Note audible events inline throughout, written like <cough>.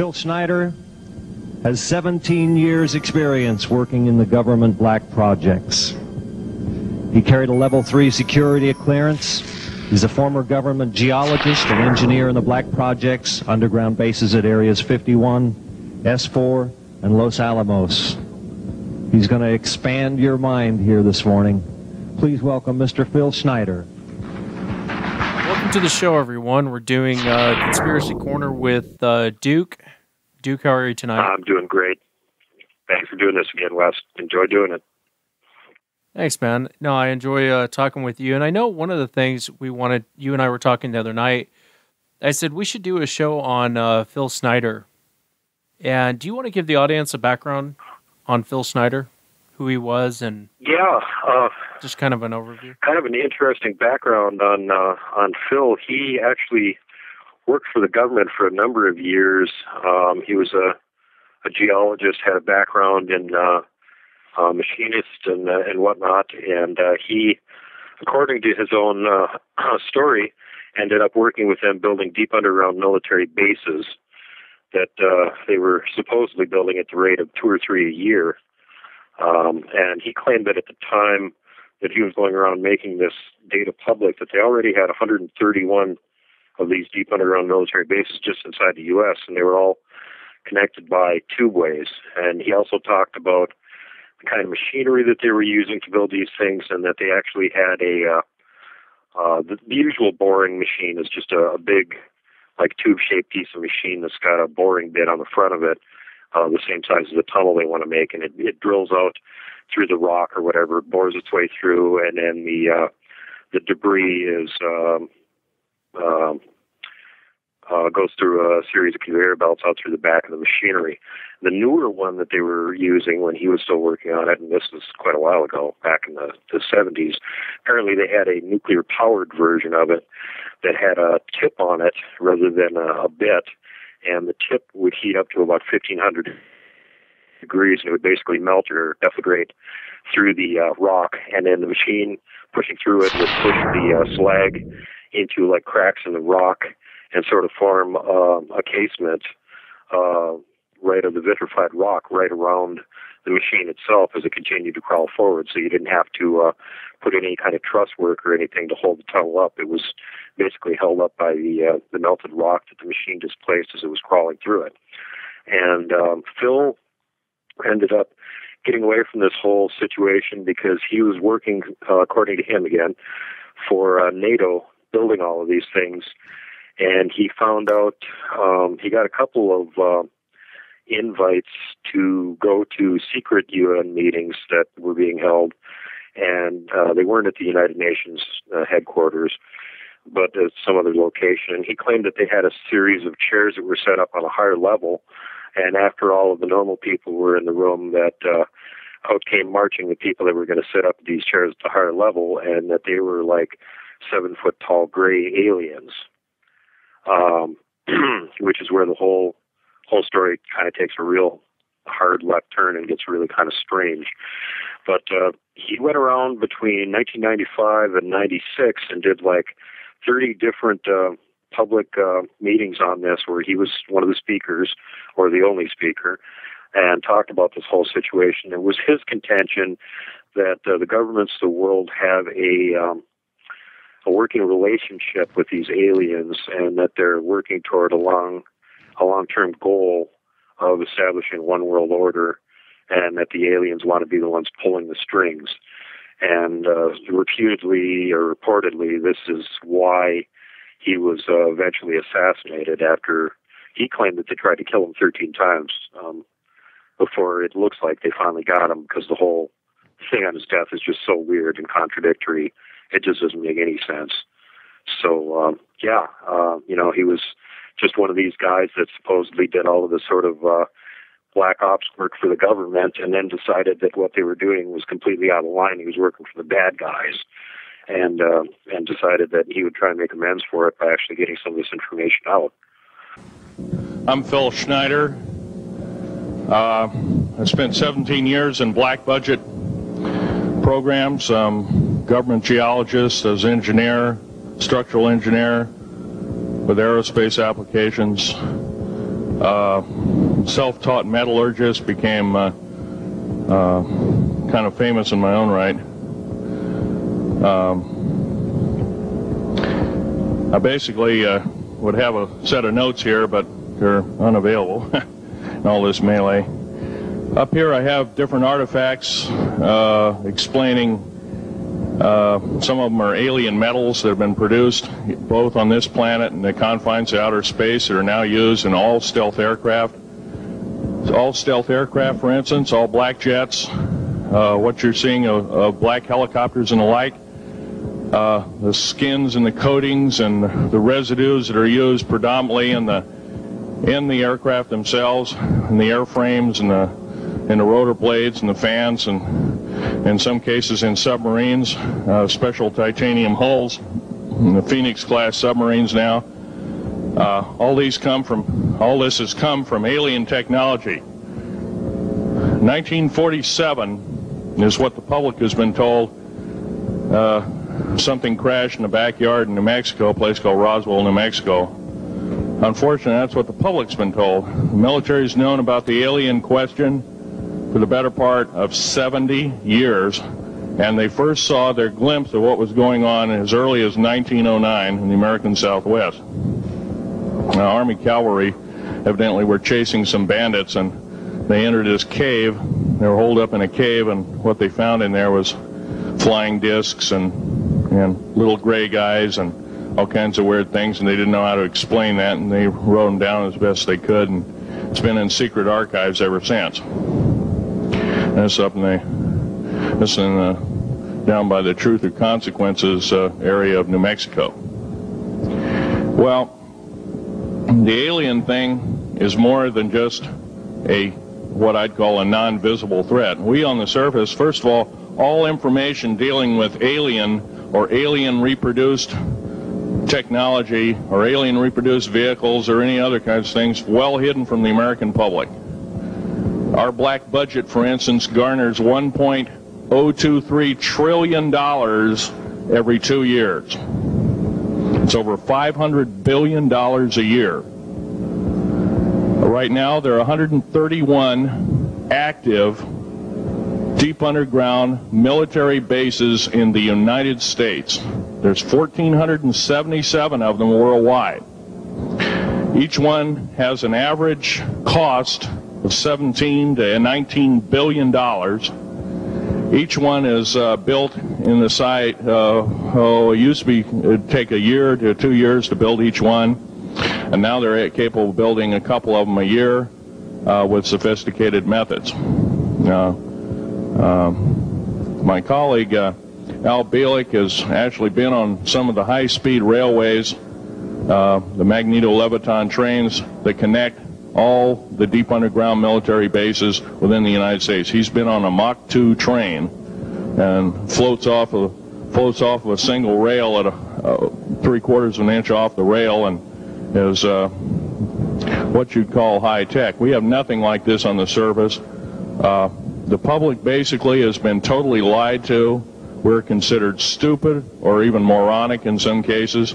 Phil Schneider has 17 years experience working in the government black projects. He carried a level 3 security clearance. He's a former government geologist and engineer in the black projects, underground bases at areas 51, S4, and Los Alamos. He's going to expand your mind here this morning. Please welcome Mr. Phil Schneider. Welcome to the show, everyone. We're doing uh, Conspiracy Corner with uh, Duke. Duke, how are you tonight? I'm doing great. Thanks for doing this again, Wes. Enjoy doing it. Thanks, man. No, I enjoy uh, talking with you. And I know one of the things we wanted, you and I were talking the other night. I said we should do a show on uh, Phil Snyder. And do you want to give the audience a background on Phil Snyder, who he was, and yeah, uh, just kind of an overview? Kind of an interesting background on uh, on Phil. He actually worked for the government for a number of years. Um, he was a, a geologist, had a background in uh, uh, machinist and uh, and whatnot, and uh, he, according to his own uh, <clears throat> story, ended up working with them building deep underground military bases that uh, they were supposedly building at the rate of two or three a year. Um, and he claimed that at the time that he was going around making this data public, that they already had 131 of these deep underground military bases just inside the U.S., and they were all connected by tubeways. And he also talked about the kind of machinery that they were using to build these things, and that they actually had a uh, uh, the, the usual boring machine is just a, a big, like tube-shaped piece of machine that's got a boring bit on the front of it, uh, the same size as the tunnel they want to make, and it, it drills out through the rock or whatever, bores its way through, and then the uh, the debris is um, um, uh, goes through a series of conveyor belts out through the back of the machinery. The newer one that they were using when he was still working on it, and this was quite a while ago, back in the, the 70s, apparently they had a nuclear powered version of it that had a tip on it rather than a, a bit, and the tip would heat up to about 1500 degrees and it would basically melt or deflagrate through the uh, rock, and then the machine pushing through it would push the uh, slag into like cracks in the rock and sort of form uh, a casement uh, right of the vitrified rock right around the machine itself as it continued to crawl forward. So you didn't have to uh, put any kind of truss work or anything to hold the tunnel up. It was basically held up by the uh, the melted rock that the machine displaced as it was crawling through it. And um, Phil ended up getting away from this whole situation because he was working, uh, according to him again, for uh, NATO building all of these things. And he found out um, he got a couple of uh, invites to go to secret UN meetings that were being held, and uh, they weren't at the United Nations uh, headquarters, but at some other location. And he claimed that they had a series of chairs that were set up on a higher level, and after all of the normal people were in the room, that uh, out came marching the people that were going to sit up these chairs at the higher level, and that they were like seven foot tall gray aliens um, <clears throat> which is where the whole whole story kind of takes a real hard left turn and gets really kind of strange. But uh, he went around between 1995 and 96 and did like 30 different uh, public uh, meetings on this, where he was one of the speakers or the only speaker, and talked about this whole situation. It was his contention that uh, the governments of the world have a um, a working relationship with these aliens and that they're working toward a long a long term goal of establishing one world order and that the aliens want to be the ones pulling the strings. And uh, reputedly or reportedly, this is why he was uh, eventually assassinated after he claimed that they tried to kill him 13 times um, before it looks like they finally got him because the whole thing on his death is just so weird and contradictory it just doesn't make any sense. So um, yeah, uh, you know, he was just one of these guys that supposedly did all of this sort of uh, black ops work for the government, and then decided that what they were doing was completely out of line. He was working for the bad guys, and uh, and decided that he would try and make amends for it by actually getting some of this information out. I'm Phil Schneider. Uh, I spent 17 years in black budget programs. Um, government geologist, as engineer, structural engineer with aerospace applications. uh, self-taught metallurgist, became uh, uh, kind of famous in my own right. Um, I basically uh, would have a set of notes here, but they're unavailable <laughs> in all this melee. Up here I have different artifacts uh, explaining uh, some of them are alien metals that have been produced both on this planet and the confines of outer space that are now used in all stealth aircraft. All stealth aircraft, for instance, all black jets, uh, what you're seeing of, of, black helicopters and the like, uh, the skins and the coatings and the residues that are used predominantly in the in the aircraft themselves, in the airframes and the in the rotor blades and the fans and in some cases in submarines, uh, special titanium hulls, the Phoenix class submarines now. Uh, all these come from, all this has come from alien technology. 1947 is what the public has been told. Uh, something crashed in the backyard in New Mexico, a place called Roswell, New Mexico. Unfortunately, that's what the public's been told. The military's known about the alien question for the better part of 70 years, and they first saw their glimpse of what was going on as early as 1909 in the American Southwest. Now, Army cavalry evidently were chasing some bandits, and they entered this cave. They were holed up in a cave, and what they found in there was flying discs and and little gray guys and all kinds of weird things, and they didn't know how to explain that, and they wrote them down as best they could, and it's been in secret archives ever since. That's up in the, that's in uh, down by the Truth or Consequences uh, area of New Mexico. Well, the alien thing is more than just a what I'd call a non-visible threat. We on the surface, first of all, all information dealing with alien or alien reproduced technology or alien reproduced vehicles or any other kinds of things well hidden from the American public. Our black budget, for instance, garners 1.023 trillion dollars every two years. It's over 500 billion dollars a year. Right now, there are 131 active deep underground military bases in the United States. There's 1,477 of them worldwide. Each one has an average cost of 17 to 19 billion dollars. Each one is uh, built in the site. Uh, oh, it used to be it'd take a year to two years to build each one, and now they're capable of building a couple of them a year uh, with sophisticated methods. Um, my colleague uh, Al Bielek has actually been on some of the high-speed railways, uh, the magneto-leviton trains that connect all the deep underground military bases within the United States. He's been on a Mach 2 train and floats off of floats off of a single rail at a, uh, three quarters of an inch off the rail and is uh, what you'd call high tech. We have nothing like this on the surface. Uh, the public basically has been totally lied to. We're considered stupid or even moronic in some cases.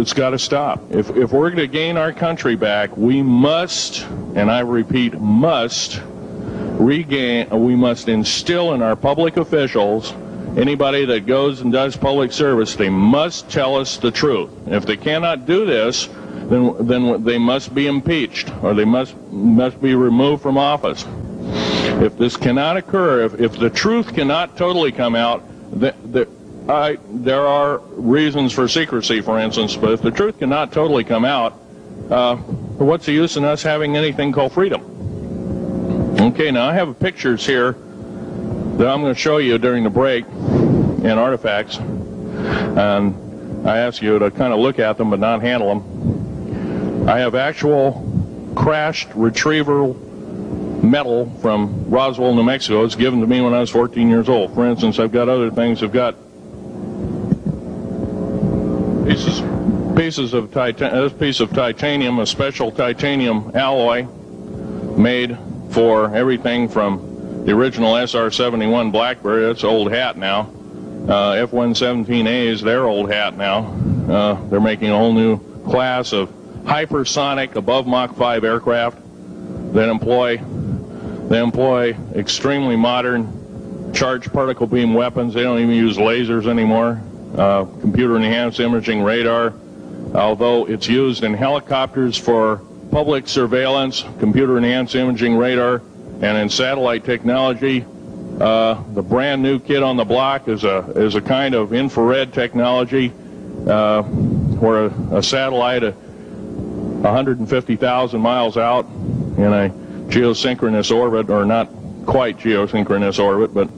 It's got to stop. If, if we're going to gain our country back, we must, and I repeat, must regain, we must instill in our public officials, anybody that goes and does public service, they must tell us the truth. If they cannot do this, then, then they must be impeached or they must, must be removed from office. If this cannot occur, if, if the truth cannot totally come out, the, the, There are reasons for secrecy, for instance, but if the truth cannot totally come out, uh, what's the use in us having anything called freedom? Okay, now I have pictures here that I'm going to show you during the break in artifacts, and I ask you to kind of look at them but not handle them. I have actual crashed retriever metal from Roswell, New Mexico. It's given to me when I was 14 years old. For instance, I've got other things. I've got pieces pieces of titanium. This piece of titanium, a special titanium alloy, made for everything from the original SR-71 Blackbird. That's old hat now. Uh, F-117A is their old hat now. Uh, they're making a whole new class of hypersonic above Mach 5 aircraft that employ they employ extremely modern charged particle beam weapons. They don't even use lasers anymore. Uh, computer enhanced imaging radar, although it's used in helicopters for public surveillance, computer enhanced imaging radar, and in satellite technology. Uh, the brand new kid on the block is a is a kind of infrared technology uh, where a, a satellite 150,000 miles out in a geosynchronous orbit, or not quite geosynchronous orbit, but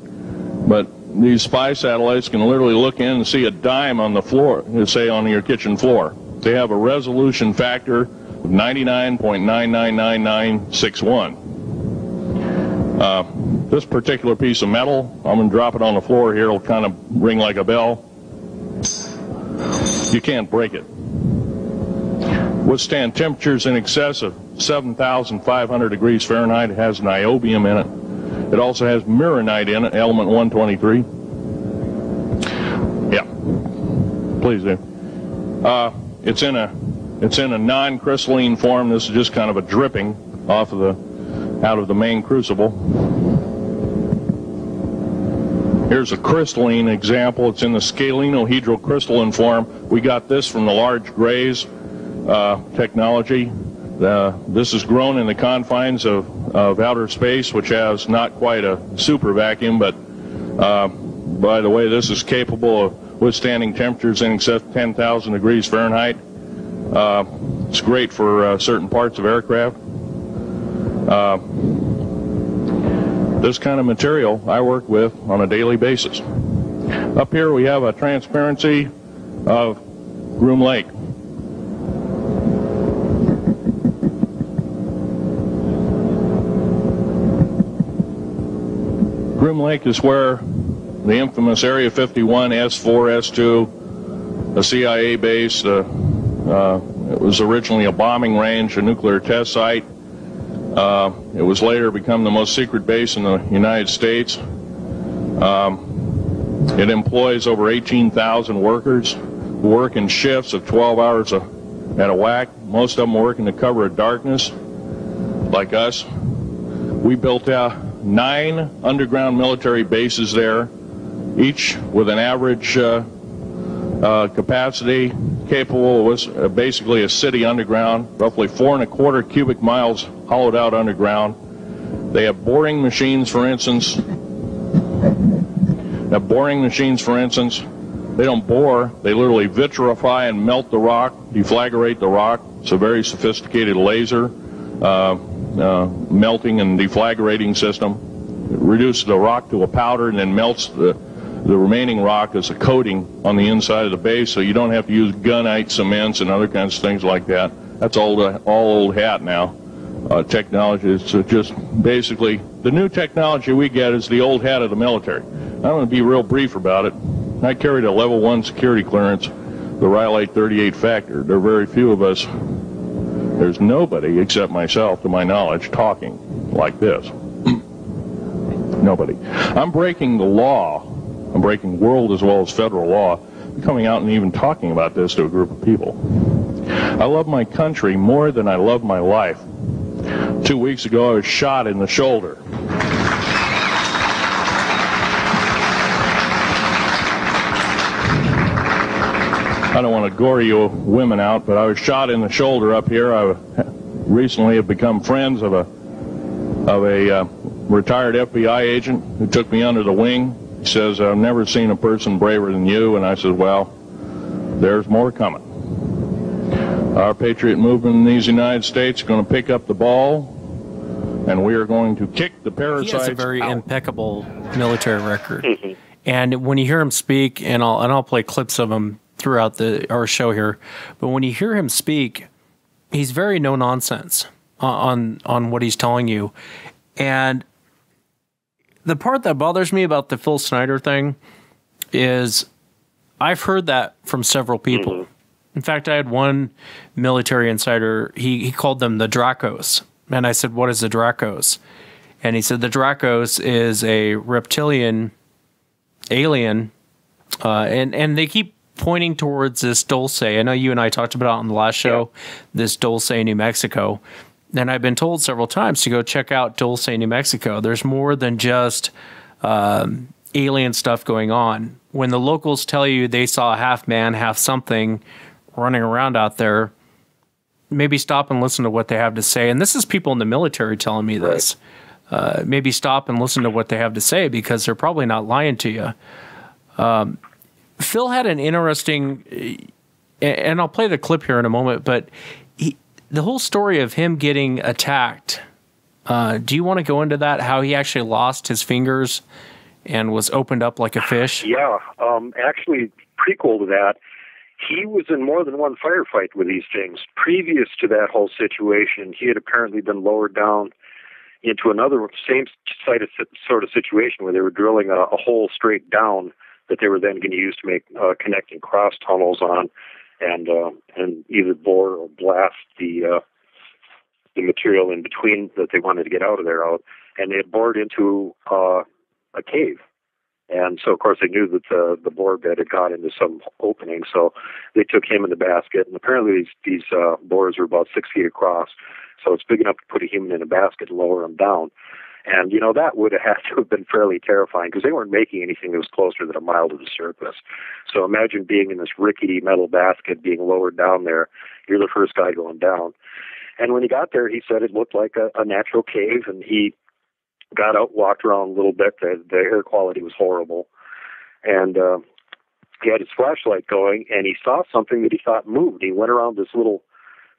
these spy satellites can literally look in and see a dime on the floor, say on your kitchen floor. They have a resolution factor of 99.999961. Uh, this particular piece of metal, I'm going to drop it on the floor here. It'll kind of ring like a bell. You can't break it. Withstand temperatures in excess of 7,500 degrees Fahrenheit. It has niobium in it. It also has mironite in it, element 123. Yeah, please do. Uh, it's in a it's in a non-crystalline form. This is just kind of a dripping off of the out of the main crucible. Here's a crystalline example. It's in the scalenohedral crystalline form. We got this from the large grays uh, technology. This is grown in the confines of, of outer space, which has not quite a super vacuum, but uh, by the way, this is capable of withstanding temperatures in excess of 10,000 degrees Fahrenheit. Uh, it's great for uh, certain parts of aircraft. Uh, this kind of material I work with on a daily basis. Up here we have a transparency of Groom Lake. Groom Lake is where the infamous Area 51, S4, S2, a CIA base, uh, uh, it was originally a bombing range, a nuclear test site. Uh, it was later become the most secret base in the United States. Um, it employs over 18,000 workers who work in shifts of 12 hours a, at a whack. Most of them work in the cover of darkness, like us. We built out nine underground military bases there, each with an average uh, uh, capacity capable of uh, basically a city underground, roughly four and a quarter cubic miles hollowed out underground. They have boring machines, for instance. Have boring machines, for instance. They don't bore, they literally vitrify and melt the rock, deflagrate the rock. It's a very sophisticated laser. Uh, uh, melting and deflagrating system. It reduces the rock to a powder and then melts the, the remaining rock as a coating on the inside of the base so you don't have to use gunite cements and other kinds of things like that. That's old, uh, all old hat now. Uh, technology is just basically the new technology we get is the old hat of the military. I'm going to be real brief about it. I carried a level one security clearance, the Rhyolite 38 factor. There are very few of us there's nobody except myself, to my knowledge, talking like this. nobody. I'm breaking the law. I'm breaking world as well as federal law. Coming out and even talking about this to a group of people. I love my country more than I love my life. Two weeks ago, I was shot in the shoulder. I don't want to gore you women out, but I was shot in the shoulder up here. I recently have become friends of a of a uh, retired FBI agent who took me under the wing. He says, I've never seen a person braver than you. And I said, well, there's more coming. Our patriot movement in these United States is going to pick up the ball, and we are going to kick the parasites He has a very out. impeccable military record. <laughs> and when you hear him speak, and I'll and I'll play clips of him throughout the our show here, but when you hear him speak, he's very no nonsense on on what he's telling you, and the part that bothers me about the Phil Snyder thing is I've heard that from several people. In fact, I had one military insider. He he called them the Dracos, and I said, "What is the Dracos?" And he said the Dracos is a reptilian alien, uh, and and they keep pointing towards this Dulce. I know you and I talked about it on the last show, yeah. this Dulce, New Mexico. And I've been told several times to go check out Dulce, New Mexico. There's more than just um, alien stuff going on. When the locals tell you they saw a half man, half something running around out there, maybe stop and listen to what they have to say. And this is people in the military telling me this. Uh, maybe stop and listen to what they have to say because they're probably not lying to you. Um, Phil had an interesting, and I'll play the clip here in a moment, but he, the whole story of him getting attacked. Uh, do you want to go into that? How he actually lost his fingers and was opened up like a fish? Yeah, um, actually, prequel to that, he was in more than one firefight with these things. Previous to that whole situation, he had apparently been lowered down into another same sort of situation where they were drilling a, a hole straight down that they were then going to use to make uh, connecting cross tunnels on, and uh, and either bore or blast the uh, the material in between that they wanted to get out of there out, and they had bored into uh, a cave. And so, of course, they knew that the the bore bed had got into some opening, so they took him in the basket. And apparently, these these uh, bores are about six feet across, so it's big enough to put a human in a basket and lower him down. And, you know, that would have had <laughs> to have been fairly terrifying because they weren't making anything that was closer than a mile to the surface. So imagine being in this rickety metal basket being lowered down there. You're the first guy going down. And when he got there, he said it looked like a, a natural cave, and he got out, walked around a little bit. The, the air quality was horrible. And uh, he had his flashlight going, and he saw something that he thought moved. He went around this little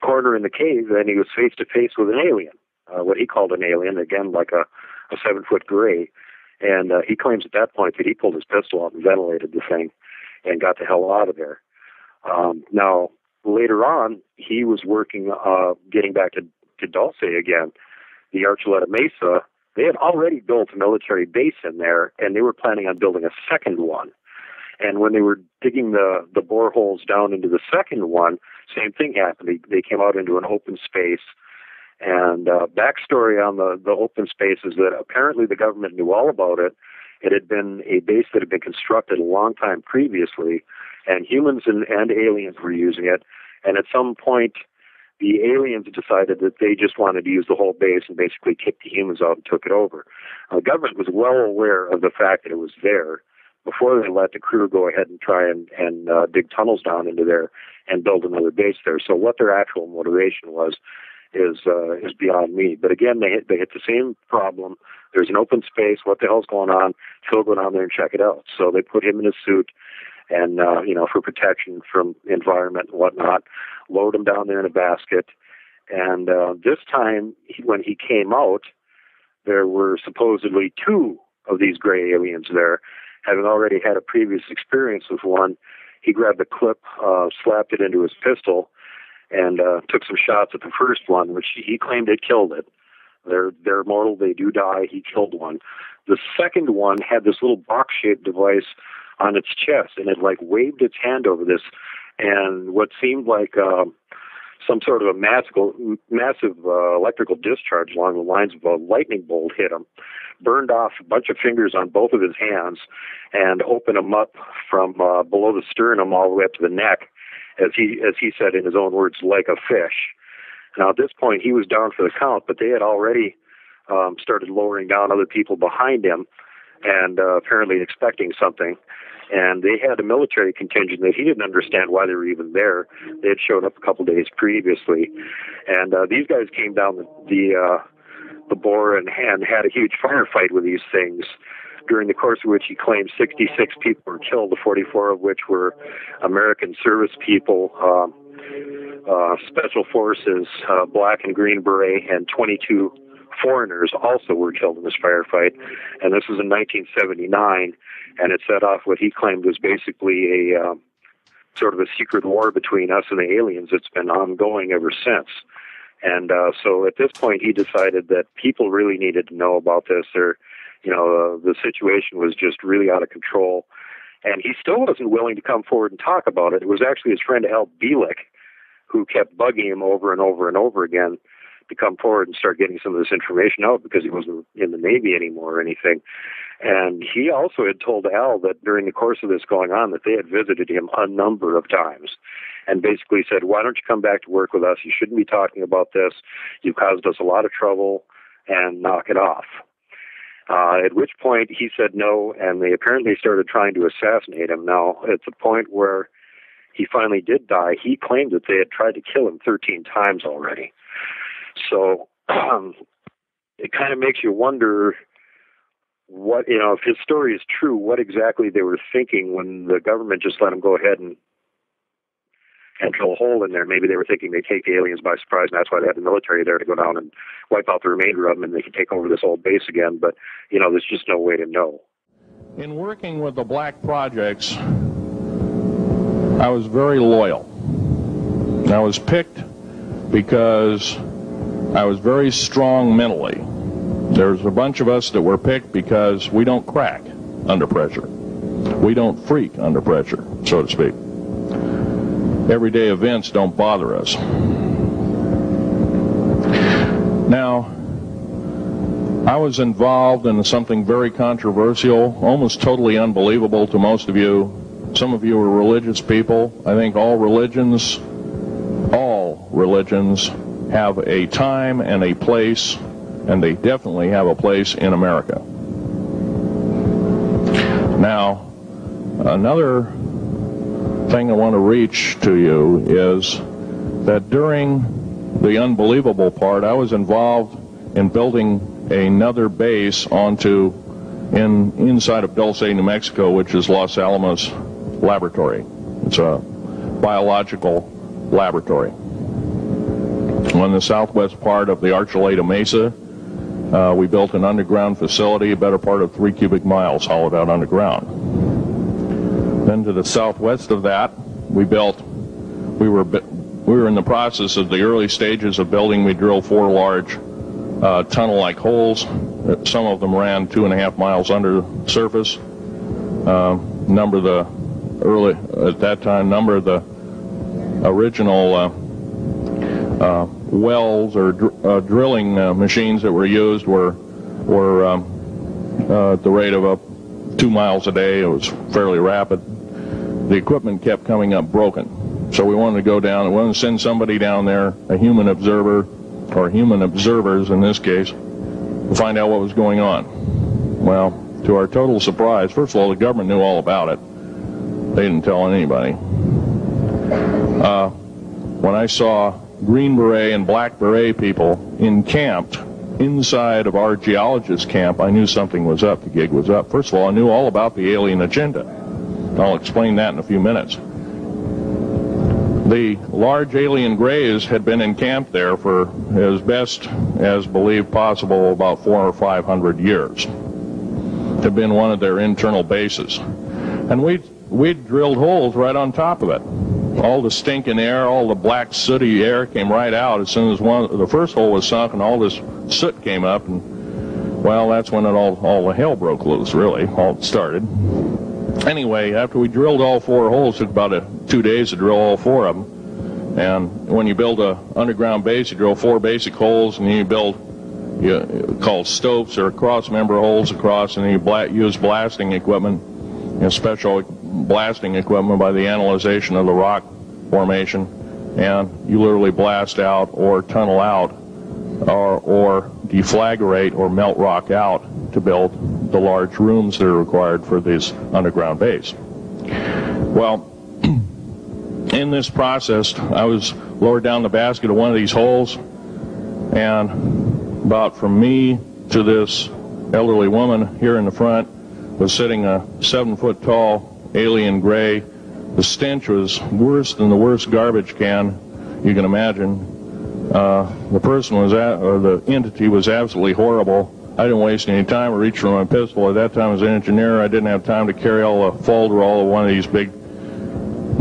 corner in the cave, and he was face to face with an alien uh, what he called an alien, again like a, a seven foot gray. And uh, he claims at that point that he pulled his pistol out and ventilated the thing and got the hell out of there. Um, now, later on, he was working, uh, getting back to, to Dulce again, the Archuleta Mesa. They had already built a military base in there, and they were planning on building a second one. And when they were digging the, the boreholes down into the second one, same thing happened. They, they came out into an open space and uh, backstory on the, the open space is that apparently the government knew all about it. It had been a base that had been constructed a long time previously, and humans and, and aliens were using it. And at some point, the aliens decided that they just wanted to use the whole base and basically kicked the humans out and took it over. the government was well aware of the fact that it was there before they let the crew go ahead and try and, and uh, dig tunnels down into there and build another base there. So what their actual motivation was is uh, is beyond me. But again, they hit, they hit the same problem. There's an open space. What the hell's going on? Phil, go down there and check it out. So they put him in a suit, and uh, you know, for protection from environment and whatnot, load him down there in a basket. And uh, this time, he, when he came out, there were supposedly two of these gray aliens there, having already had a previous experience with one. He grabbed a clip, uh, slapped it into his pistol, and uh, took some shots at the first one, which he claimed had killed it. They're they're mortal. They do die. He killed one. The second one had this little box-shaped device on its chest, and it like waved its hand over this, and what seemed like uh, some sort of a magical, massive uh, electrical discharge along the lines of a lightning bolt hit him, burned off a bunch of fingers on both of his hands, and opened them up from uh, below the sternum all the way up to the neck as he as he said in his own words, like a fish. Now at this point he was down for the count, but they had already um, started lowering down other people behind him, and uh, apparently expecting something. And they had a military contingent that he didn't understand why they were even there. They had shown up a couple days previously, and uh, these guys came down the the, uh, the bore and, and had a huge firefight with these things during the course of which he claimed 66 people were killed, 44 of which were American service people, uh, uh, special forces, uh, black and green beret, and 22 foreigners also were killed in this firefight. And this was in 1979, and it set off what he claimed was basically a uh, sort of a secret war between us and the aliens that's been ongoing ever since. And uh, so at this point, he decided that people really needed to know about this. There, you know, uh, the situation was just really out of control. And he still wasn't willing to come forward and talk about it. It was actually his friend Al Bielek who kept bugging him over and over and over again to come forward and start getting some of this information out because he wasn't in the Navy anymore or anything. And he also had told Al that during the course of this going on that they had visited him a number of times and basically said, Why don't you come back to work with us? You shouldn't be talking about this. You've caused us a lot of trouble and knock it off. Uh, at which point he said no, and they apparently started trying to assassinate him. Now, at the point where he finally did die, he claimed that they had tried to kill him 13 times already. So um, it kind of makes you wonder what you know if his story is true what exactly they were thinking when the government just let him go ahead and and drill a hole in there. Maybe they were thinking they'd take the aliens by surprise and that's why they had the military there to go down and wipe out the remainder of them and they could take over this old base again. But you know there's just no way to know. In working with the black projects i was very loyal. I was picked because i was very strong mentally. There's a bunch of us that were picked because we don't crack under pressure. We don't freak under pressure, so to speak. Everyday events don't bother us. Now, I was involved in something very controversial, almost totally unbelievable to most of you. Some of you are religious people. I think all religions, all religions have a time and a place and they definitely have a place in America. Now, another thing I want to reach to you is that during the unbelievable part, I was involved in building another base onto in inside of Dulce, New Mexico, which is Los Alamos Laboratory. It's a biological laboratory. On the southwest part of the Archuleta Mesa, uh, we built an underground facility, a better part of three cubic miles hollowed out underground. Then to the southwest of that, we built, we were, we were in the process of the early stages of building. We drilled four large uh, tunnel-like holes. Some of them ran two and a half miles under the surface. Uh, number the early, at that time, number of the original uh, uh, wells or dr- uh, drilling uh, machines that were used were were um, at the rate of up two miles a day. It was fairly rapid. The equipment kept coming up broken, so we wanted to go down. We wanted to send somebody down there, a human observer or human observers in this case, to find out what was going on. Well, to our total surprise, first of all, the government knew all about it. They didn't tell anybody. Uh, when I saw Green Beret and Black Beret people encamped inside of our geologist camp, I knew something was up. The gig was up. First of all, I knew all about the alien agenda. I'll explain that in a few minutes. The large alien grays had been encamped there for as best as believed possible about four or five hundred years. Had been one of their internal bases. And we we drilled holes right on top of it all the stinking air, all the black sooty air came right out as soon as one the first hole was sunk, and all this soot came up, and well, that's when it all all the hell broke loose. Really, all started. Anyway, after we drilled all four holes, it took about a, two days to drill all four of them. And when you build a underground base, you drill four basic holes, and then you build you, called stopes or cross member holes across, and then you bla- use blasting equipment, you know, special blasting equipment by the analyzation of the rock formation, and you literally blast out or tunnel out or, or deflagrate or melt rock out to build the large rooms that are required for this underground base. Well, <clears throat> in this process, I was lowered down the basket of one of these holes, and about from me to this elderly woman here in the front was sitting a seven foot tall alien gray. The stench was worse than the worst garbage can you can imagine. Uh, the person was, at, or the entity was absolutely horrible. I didn't waste any time. I reached for my pistol. At that time, as an engineer, I didn't have time to carry all the Folderol of one of these big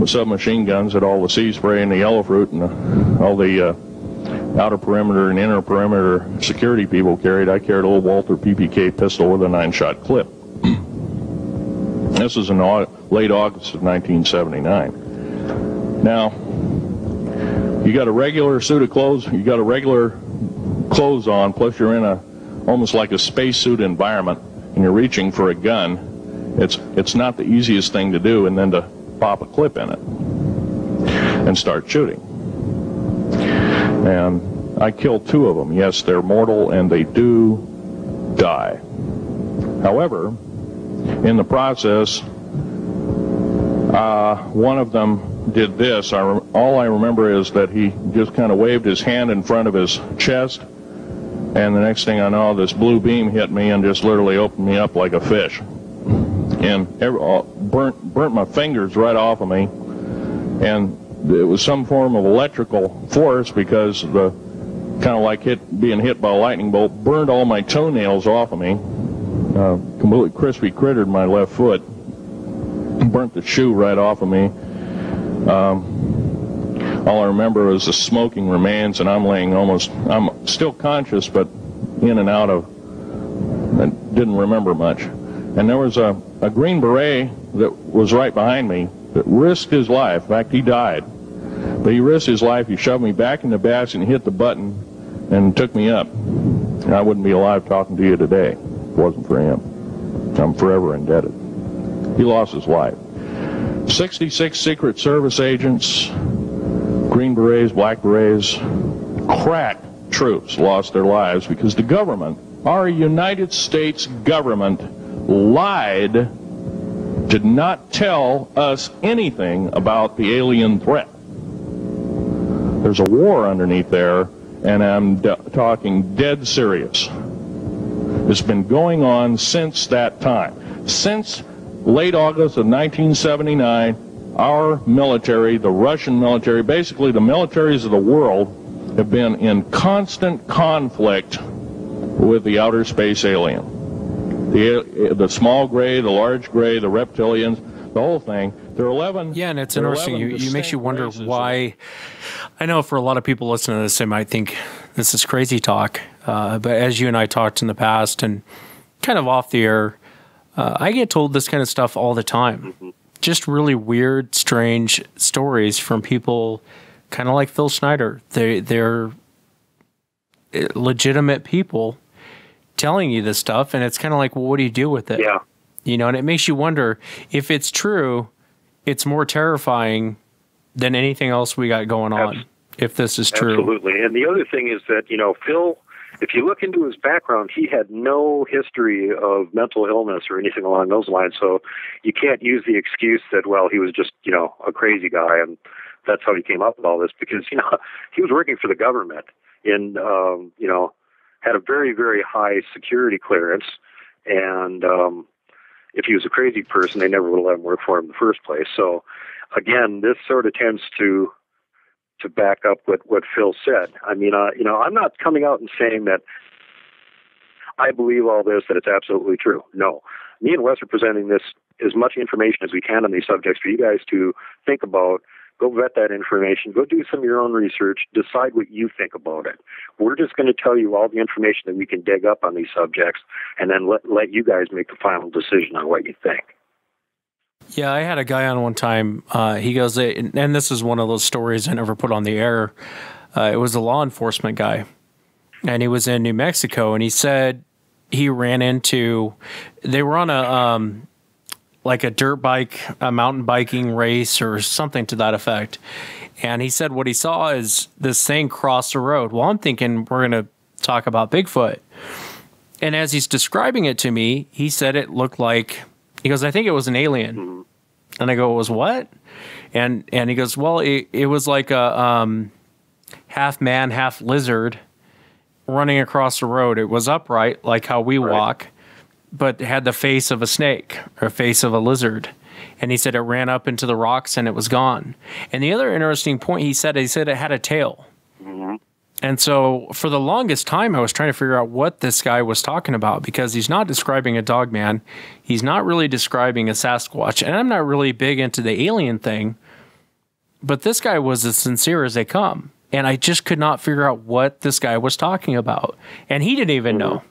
submachine guns that all the sea spray and the yellow fruit and the, all the uh, outer perimeter and inner perimeter security people carried. I carried a little Walther PPK pistol with a nine-shot clip. This is in late August of 1979. Now, you got a regular suit of clothes, you got a regular clothes on, plus you're in a almost like a spacesuit environment, and you're reaching for a gun, it's it's not the easiest thing to do, and then to pop a clip in it and start shooting. And I killed two of them. Yes, they're mortal and they do die. However, in the process, uh, one of them did this. I all I remember is that he just kind of waved his hand in front of his chest, and the next thing I know, this blue beam hit me and just literally opened me up like a fish, and every, uh, burnt burnt my fingers right off of me, and it was some form of electrical force because the kind of like hit being hit by a lightning bolt burned all my toenails off of me, uh, completely crispy crittered my left foot burnt the shoe right off of me. Um, all I remember was the smoking remains, and I'm laying almost, I'm still conscious, but in and out of, I didn't remember much. And there was a, a Green Beret that was right behind me that risked his life. In fact, he died. But he risked his life. He shoved me back in the basket and hit the button and took me up. And I wouldn't be alive talking to you today wasn't for him. I'm forever indebted. He lost his life. 66 Secret Service agents, Green Berets, Black Berets, crack troops lost their lives because the government, our United States government, lied, did not tell us anything about the alien threat. There's a war underneath there, and I'm talking dead serious. It's been going on since that time. Since late August of 1979, our military, the Russian military, basically the militaries of the world, have been in constant conflict with the outer space alien. The, the small gray, the large gray, the reptilians, the whole thing. There are 11. Yeah, and it's interesting. You, you makes you wonder why. I know for a lot of people listening to this, they might think this is crazy talk. Uh, but as you and I talked in the past and kind of off the air, uh, I get told this kind of stuff all the time. Mm-hmm. Just really weird, strange stories from people, kind of like Phil Schneider. They they're uh, legitimate people telling you this stuff, and it's kind of like, well, what do you do with it? Yeah, you know, and it makes you wonder if it's true. It's more terrifying than anything else we got going on. If this is true, absolutely. And the other thing is that you know Phil if you look into his background, he had no history of mental illness or anything along those lines. So you can't use the excuse that, well, he was just, you know, a crazy guy and that's how he came up with all this because, <laughs> you know, he was working for the government and, um, you know, had a very, very high security clearance. And, um, if he was a crazy person, they never would have let him work for him in the first place. So again, this sort of tends to to back up what what Phil said. I mean, uh, you know, I'm not coming out and saying that I believe all this that it's absolutely true. No, me and Wes are presenting this as much information as we can on these subjects for you guys to think about. Go vet that information. Go do some of your own research. Decide what you think about it. We're just going to tell you all the information that we can dig up on these subjects, and then let let you guys make the final decision on what you think. Yeah, I had a guy on one time. Uh, he goes, and this is one of those stories I never put on the air. Uh, it was a law enforcement guy, and he was in New Mexico, and he said he ran into. They were on a um, like a dirt bike, a mountain biking race, or something to that effect. And he said what he saw is this thing cross the road. Well, I'm thinking we're going to talk about Bigfoot. And as he's describing it to me, he said it looked like he goes, I think it was an alien. Mm-hmm. And I go, it was what? And and he goes, well, it, it was like a um, half man, half lizard running across the road. It was upright, like how we right. walk, but had the face of a snake or face of a lizard. And he said it ran up into the rocks and it was gone. And the other interesting point he said, he said it had a tail. Mm-hmm. And so for the longest time, I was trying to figure out what this guy was talking about because he's not describing a dog man. He's not really describing a Sasquatch. And I'm not really big into the alien thing, but this guy was as sincere as they come. And I just could not figure out what this guy was talking about. And he didn't even know.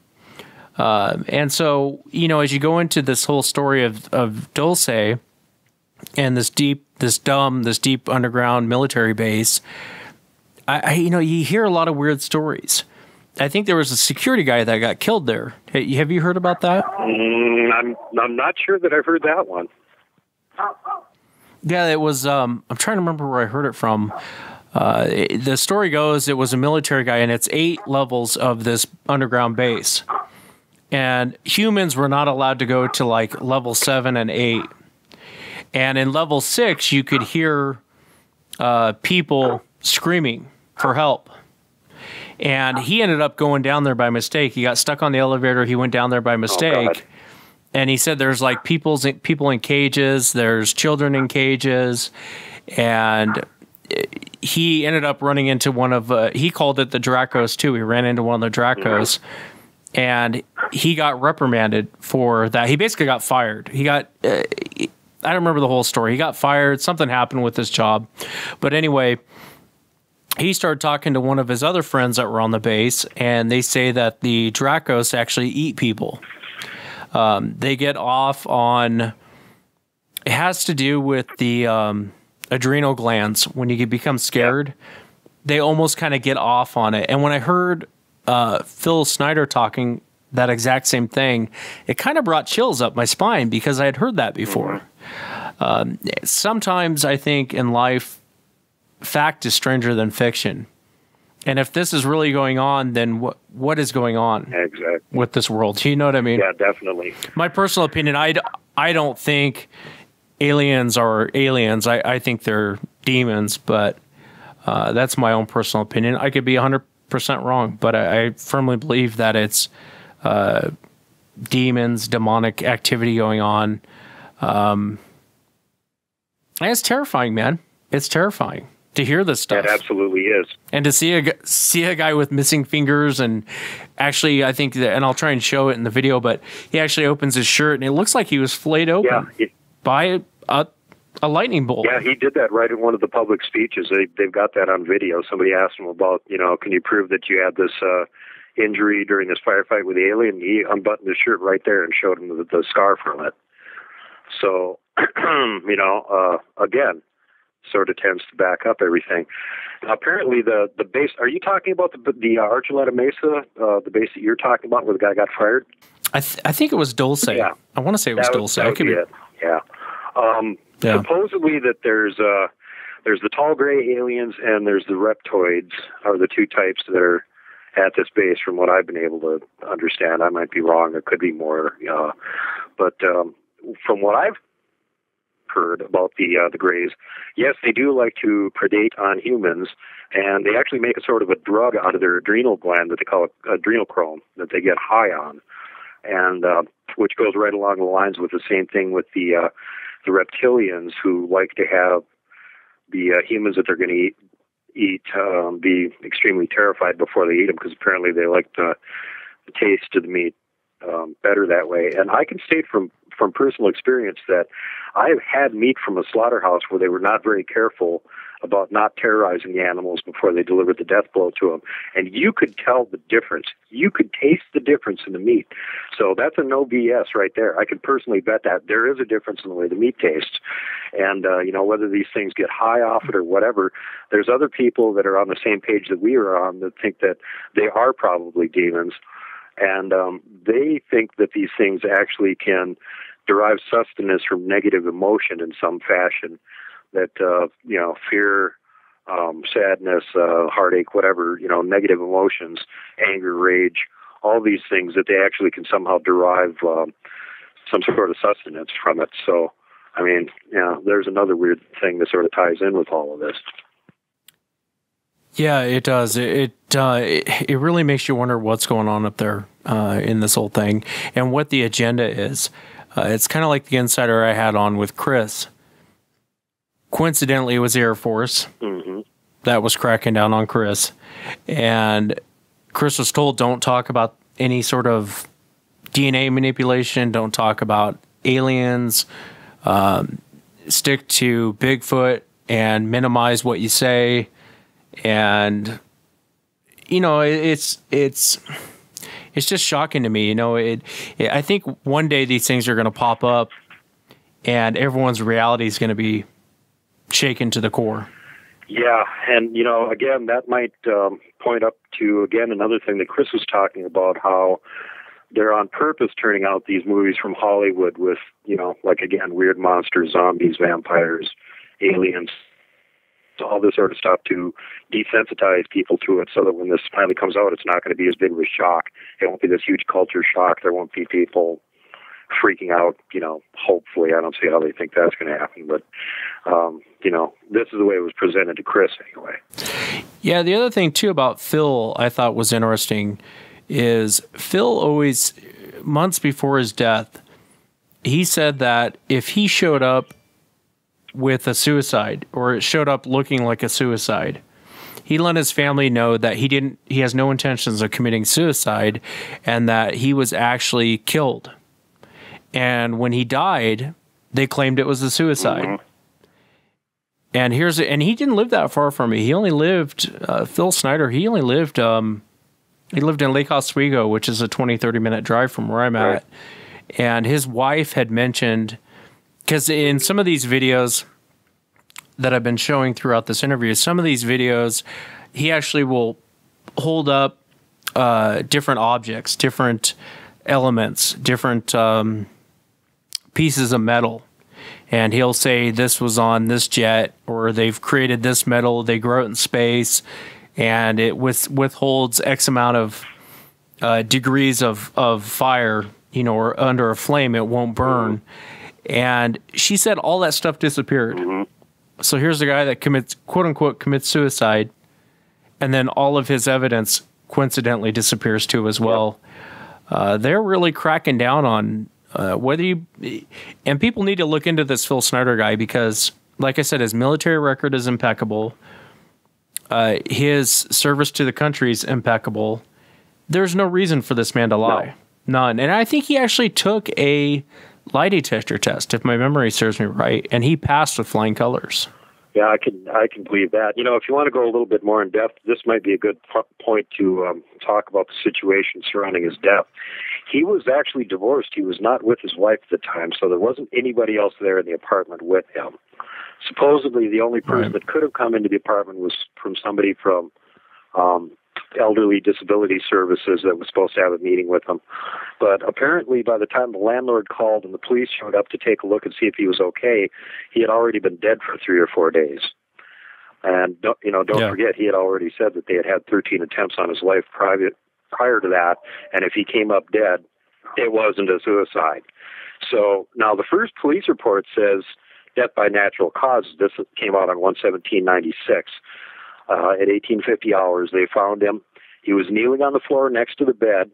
Uh, and so, you know, as you go into this whole story of, of Dulce and this deep, this dumb, this deep underground military base, I, I, you know, you hear a lot of weird stories. I think there was a security guy that got killed there. Hey, Have you heard about that? Mm, I'm I'm not sure that I've heard that one. Yeah, it was. Um, I'm trying to remember where I heard it from. Uh, it- the story goes it was a military guy, and it's eight levels of this underground base, and humans were not allowed to go to like level seven and eight. And in level six, you could hear uh, people screaming for help. And he ended up going down there by mistake. He got stuck on the elevator. He went down there by mistake and he said there's like people's people in cages, there's children in cages, and he ended up running into one of uh, he called it the Dracos too. He ran into one of the Dracos, and he got reprimanded for that. He basically got fired. He got. Uh, I don't remember the whole story. He got fired. Something happened with his job, but anyway, he started talking to one of his other friends that were on the base, and they say that the Dracos actually eat people. Um, they get off on. It has to do with the um, adrenal glands. When you become scared, they almost kind of get off on it. And when I heard uh, Phil Schneider talking that exact same thing, it kind of brought chills up my spine because I had heard that before. Um, sometimes I think in life, fact is stranger than fiction. And if this is really going on, then what what is going on Exactly. with this world? You know what I mean? Yeah, definitely. My personal opinion, I, I don't think aliens are aliens. I, I think they're demons, but uh, that's my own personal opinion. I could be 100% wrong, but I, I firmly believe that it's uh, demons, demonic activity going on. Um, and it's terrifying, man. It's terrifying to hear this stuff It absolutely is. and to see a see a guy with missing fingers and actually I think that and I'll try and show it in the video but he actually opens his shirt and it looks like he was flayed open Yeah, he, by a, a lightning bolt. yeah, he did that right in one of the public speeches. They they've got that on video. Somebody asked him about, you know, can you prove that you had this uh, injury during this firefight with the alien? He unbuttoned his shirt right there and showed him the, the scar from it. So, <clears throat> you know, uh, again, sort of tends to back up everything. Apparently, the the base. Are you talking about the the uh, Archuleta Mesa, uh, the base that you're talking about, where the guy got fired? I th- I think it was Dulce. Yeah. I want to say it was that Dulce. Would, that would could be be, it. Yeah. Um, Yeah. Supposedly that there's uh there's the tall gray aliens and there's the reptoids are the two types that are at this base from what I've been able to understand. I might be wrong. There could be more. Uh, but um, from what I've heard about the uh, the Greys, yes, they do like to predate on humans, and they actually make a sort of a drug out of their adrenal gland that they call adrenochrome that they get high on, and uh, which goes right along the lines with the same thing with the uh, the reptilians who like to have the uh, humans that they're going to eat eat um, be extremely terrified before they eat them because apparently they like the, the taste of the meat um, better that way. And I can state from from personal experience that I've had meat from a slaughterhouse where they were not very careful about not terrorizing the animals before they delivered the death blow to them, and you could tell the difference. You could taste the difference in the meat. So that's a no BS right there. I can personally bet that there is a difference in the way the meat tastes, and uh, you know whether these things get high off it or whatever. There's other people that are on the same page that we are on that think that they are probably demons and um, they think that these things actually can derive sustenance from negative emotion in some fashion. That uh, you know, fear, um, sadness, uh, heartache, whatever you know, negative emotions, anger, rage, all these things that they actually can somehow derive um, some sort of sustenance from it. So, I mean, know, there's another weird thing that sort of ties in with all of this. Yeah, it does. It it, uh, it it really makes you wonder what's going on up there uh, in this whole thing and what the agenda is. Uh, it's kind of like the insider I had on with Chris. Coincidentally, it was the Air Force hmm that was cracking down on Chris, and Chris was told don't talk about any sort of DNA manipulation. Don't talk about aliens. Um, stick to Bigfoot and minimize what you say and you know it's it's it's just shocking to me you know it, it i think one day these things are going to pop up and everyone's reality is going to be shaken to the core. Yeah, and you know, again, that might um, point up to again another thing that Chris was talking about how they're on purpose turning out these movies from Hollywood with you know, like again, weird monsters, zombies, vampires, aliens, all this sort of stuff to desensitize people to it, so that when this finally comes out, it's not going to be as big of a shock. It won't be this huge culture shock. There won't be people freaking out, you know, hopefully. I don't see how they think that's going to happen, but, um, you know, this is the way it was presented to Chris anyway. Yeah, the other thing, too, about Phil I thought was interesting is Phil always, months before his death, he said that if he showed up with a suicide or it showed up looking like a suicide, he let his family know that he didn't he has no intentions of committing suicide and that he was actually killed and when he died, they claimed it was a suicide. Mm-hmm. And here's and he didn't live that far from me. He only lived uh, Phil Schneider. He only lived um, he lived in Lake Oswego, which is a 20, 30 minute drive from where I'm right. at. And his wife had mentioned because in some of these videos that I've been showing throughout this interview, some of these videos he actually will hold up uh, different objects, different elements, different um, pieces of metal. And he'll say this was on this jet or they've created this metal they grow it in space and it with, withholds x amount of uh, degrees of, of fire you know or under a flame it won't burn and she said all that stuff disappeared mm-hmm. so here's the guy that commits quote unquote commits suicide and then all of his evidence coincidentally disappears too as well uh, they're really cracking down on uh, whether you and people need to look into this Phil Schneider guy because, like I said, his military record is impeccable. Uh, his service to the country is impeccable. There's no reason for this man to lie, no. none. And I think he actually took a lie detector test, if my memory serves me right, and he passed with flying colors. Yeah, I can I can believe that. You know, if you want to go a little bit more in depth, this might be a good point to um, talk about the situation surrounding his death. He was actually divorced. He was not with his wife at the time, so there wasn't anybody else there in the apartment with him. Supposedly, the only person right. that could have come into the apartment was from somebody from um, elderly disability services that was supposed to have a meeting with him. But apparently, by the time the landlord called and the police showed up to take a look and see if he was okay, he had already been dead for three or four days. And don't, you know, don't yeah. forget, he had already said that they had had 13 attempts on his life private prior to that, and if he came up dead, it wasn't a suicide. So now the first police report says death by natural causes. This came out on 11796. Uh, at 1850 hours, they found him. He was kneeling on the floor next to the bed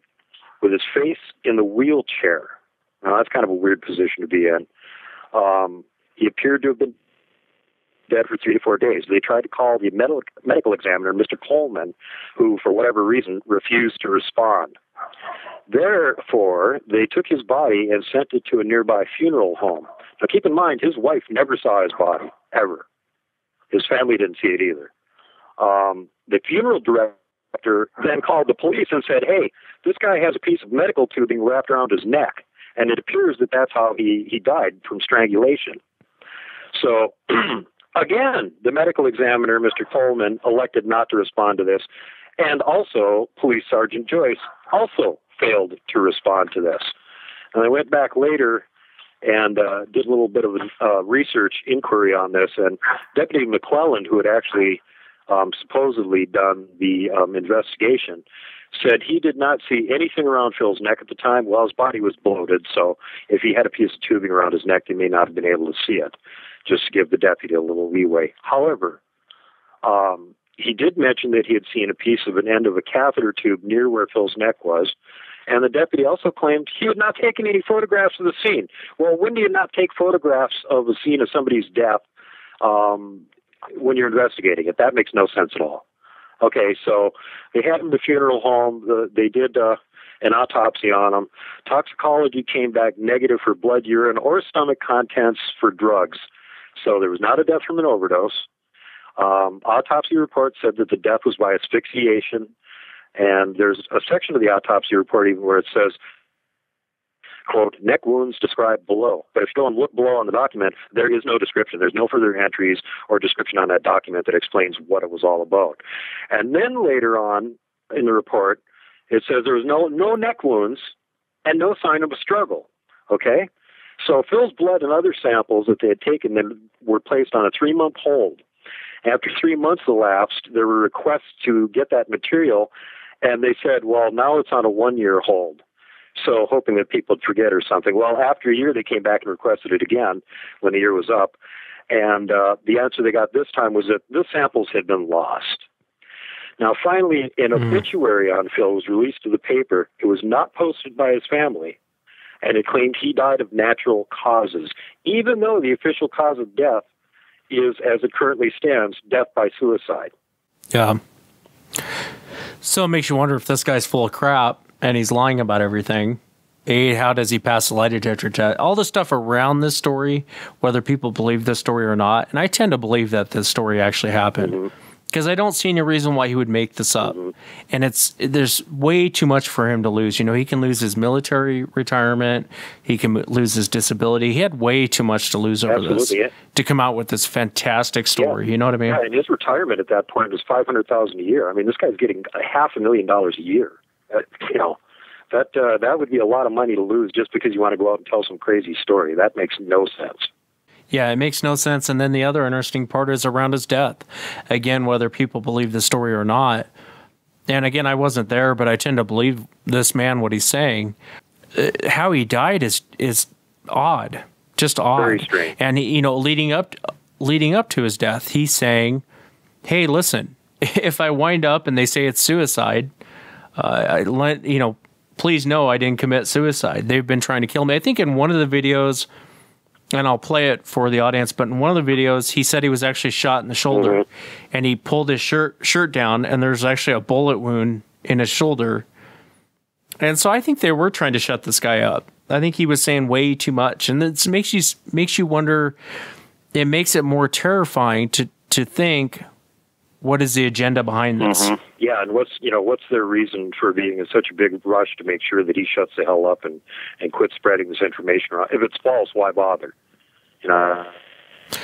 with his face in the wheelchair. Now, that's kind of a weird position to be in. Um, he appeared to have been dead for three to four days. They tried to call the medical, medical examiner, Mr. Coleman, who, for whatever reason, refused to respond. Therefore, they took his body and sent it to a nearby funeral home. Now, keep in mind, his wife never saw his body, ever. His family didn't see it either. Um, the funeral director then called the police and said, "Hey, this guy has a piece of medical tubing wrapped around his neck, and it appears that that's how he he died from strangulation." So. <clears throat> Again, the medical examiner, Mr. Coleman, elected not to respond to this, and also Police Sergeant Joyce also failed to respond to this. And I went back later and uh, did a little bit of a uh, research inquiry on this, and Deputy McClelland, who had actually um, supposedly done the um, investigation, said he did not see anything around Phil's neck at the time. Well, his body was bloated, so if he had a piece of tubing around his neck, they may not have been able to see it, just to give the deputy a little leeway. However, um, he did mention that he had seen a piece of an end of a catheter tube near where Phil's neck was. And the deputy also claimed he had not taken any photographs of the scene. Well, when do you not take photographs of a scene of somebody's death um, when you're investigating it. That makes no sense at all. Okay, so they had him the funeral home. The, they did uh, an autopsy on him. Toxicology came back negative for blood, urine, or stomach contents for drugs. So there was not a death from an overdose. Um, autopsy report said that the death was by asphyxiation. And there's a section of the autopsy report even where it says quote, neck wounds described below. But if you go and look below on the document, there is no description. There's no further entries or description on that document that explains what it was all about. And then later on in the report, it says there was no, no neck wounds and no sign of a struggle. Okay? So Phil's blood and other samples that they had taken then were placed on a three month hold. After three months elapsed, there were requests to get that material, and they said, well, now it's on a one year hold. So hoping that people would forget or something. Well, after a year, they came back and requested it again when the year was up. And uh, the answer they got this time was that the samples had been lost. Now, finally, an mm. obituary on Phil was released to the paper. It was not posted by his family, and it claimed he died of natural causes, even though the official cause of death is, as it currently stands, death by suicide. Yeah. So it makes you wonder if this guy's full of crap and he's lying about everything. A, how does he pass the lie detector test? All the stuff around this story, whether people believe this story or not, and I tend to believe that this story actually happened. Mm-hmm because I don't see any reason why he would make this up. Mm-hmm. And it's there's way too much for him to lose. You know, he can lose his military retirement, he can lose his disability. He had way too much to lose over Absolutely. this yeah. to come out with this fantastic story. Yeah. You know what I mean? Yeah, and his retirement at that point was five hundred thousand a year. I mean, this guy's getting a half a million dollars a year. Uh, you know. That uh, that would be a lot of money to lose just because you want to go out and tell some crazy story. That makes no sense. Yeah, it makes no sense. And then the other interesting part is around his death. Again, whether people believe the story or not. And again, I wasn't there, but I tend to believe this man what he's saying. Uh, how he died is is odd, just odd. Very strange. And he, you know, leading up leading up to his death, he's saying, "Hey, listen, <laughs> if I wind up and they say it's suicide, I let you know, please know I didn't commit suicide. They've been trying to kill me." I think in one of the videos and I'll play it for the audience. But in one of the videos, he said he was actually shot in the shoulder, mm-hmm. and he pulled his shirt shirt down, and there's actually a bullet wound in his shoulder. And so I think they were trying to shut this guy up. I think he was saying way too much, and it makes you makes you wonder. It makes it more terrifying to to think what is the agenda behind this? Mm-hmm. Yeah, and what's you know what's their reason for being in such a big rush to make sure that he shuts the hell up and and quit spreading this information around? If it's false, why bother? You know.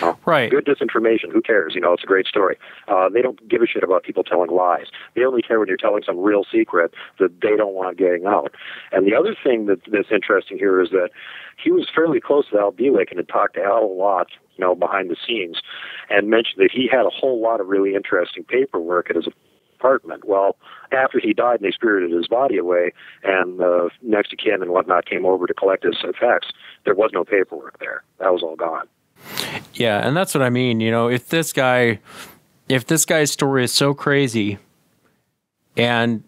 Oh, right. Good disinformation. Who cares? You know, it's a great story. Uh, they don't give a shit about people telling lies. They only care when you're telling some real secret that they don't want getting out. And the other thing that, that's interesting here is that he was fairly close to Al Bielek and had talked to Al a lot you know, behind the scenes, and mentioned that he had a whole lot of really interesting paperwork at his apartment. Well, after he died and they spirited his body away, and uh, next of kin and whatnot came over to collect his effects, there was no paperwork there. That was all gone. Yeah, and that's what I mean. You know, if this guy, if this guy's story is so crazy, and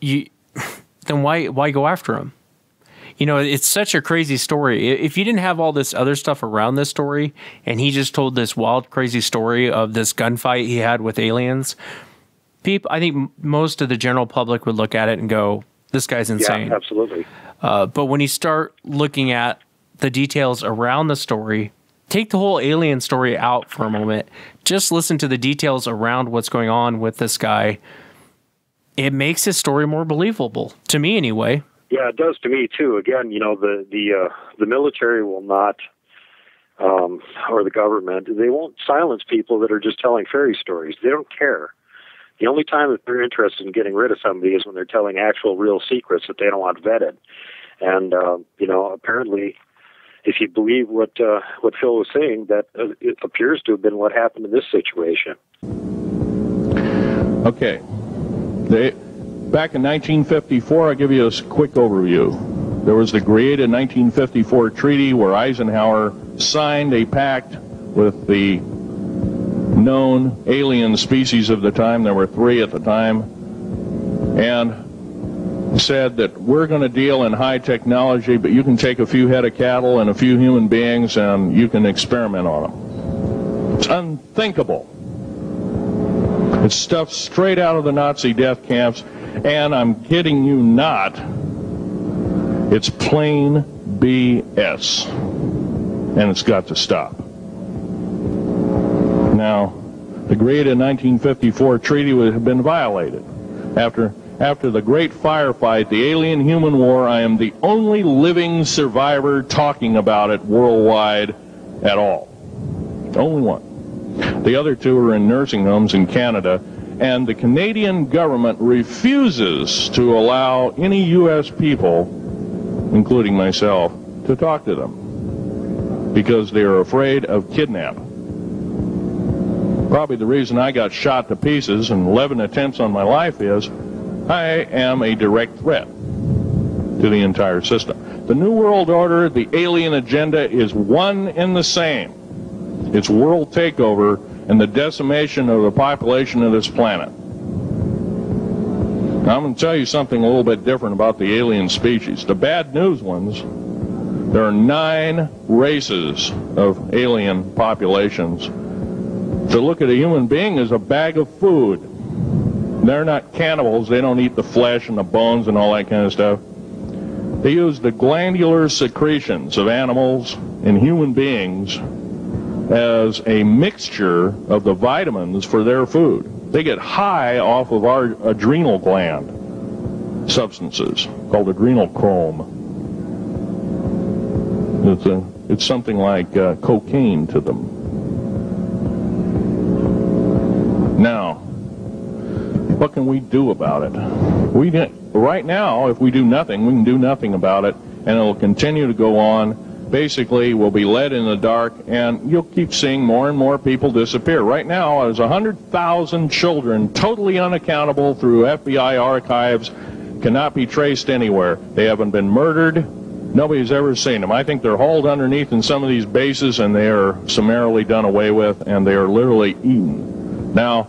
you, <laughs> then why why go after him? You know, it's such a crazy story. If you didn't have all this other stuff around this story and he just told this wild, crazy story of this gunfight he had with aliens, people, I think most of the general public would look at it and go, this guy's insane. Yeah, absolutely. Uh, but when you start looking at the details around the story, take the whole alien story out for a moment. Just listen to the details around what's going on with this guy. It makes his story more believable to me, anyway. Yeah, it does to me too. Again, you know, the the uh, the military will not, um, or the government, they won't silence people that are just telling fairy stories. They don't care. The only time that they're interested in getting rid of somebody is when they're telling actual, real secrets that they don't want vetted. And uh, you know, apparently, if you believe what uh, what Phil was saying, that uh, it appears to have been what happened in this situation. Okay. They Back in 1954, I'll give you a quick overview. There was the created 1954 treaty where Eisenhower signed a pact with the known alien species of the time. There were three at the time. And said that we're going to deal in high technology, but you can take a few head of cattle and a few human beings and you can experiment on them. It's unthinkable. It's stuff straight out of the Nazi death camps. And I'm kidding you not, it's plain BS. And it's got to stop. Now, the agreed in 1954 treaty would have been violated after after the great firefight, the alien human war, I am the only living survivor talking about it worldwide at all. Only one. The other two are in nursing homes in Canada, and the Canadian government refuses to allow any U.S. people, including myself, to talk to them because they are afraid of kidnap. Probably the reason I got shot to pieces and 11 attempts on my life is I am a direct threat to the entire system. The New World Order, the alien agenda is one and the same. It's world takeover and the decimation of the population of this planet. Now, I'm going to tell you something a little bit different about the alien species. The bad news ones, there are nine races of alien populations. To look at a human being as a bag of food. They're not cannibals. They don't eat the flesh and the bones and all that kind of stuff. They use the glandular secretions of animals and human beings as a mixture of the vitamins for their food. They get high off of our adrenal gland substances called adrenochrome. It's, a, it's something like uh, cocaine to them. Now, what can we do about it? We right now, if we do nothing, we can do nothing about it, and it'll continue to go on basically will be led in the dark, and you'll keep seeing more and more people disappear. Right now, there's 100,000 children totally unaccountable through FBI archives, cannot be traced anywhere. They haven't been murdered. Nobody's ever seen them. I think they're hauled underneath in some of these bases, and they are summarily done away with, and they are literally eaten. Now,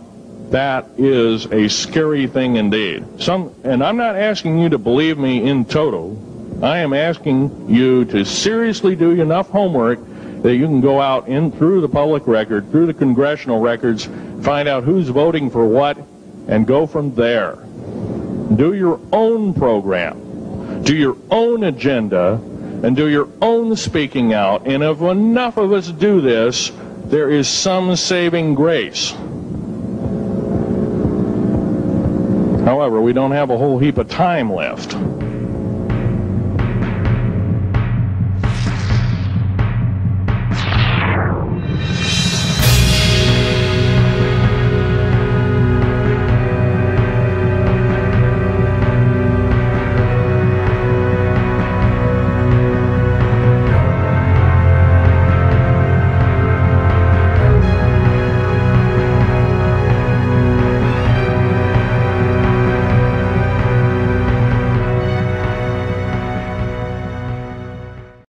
that is a scary thing indeed. Some, and I'm not asking you to believe me in total. I am asking you to seriously do enough homework that you can go out in through the public record, through the congressional records, find out who's voting for what, and go from there. Do your own program, do your own agenda, and do your own speaking out. And if enough of us do this, there is some saving grace. However, we don't have a whole heap of time left.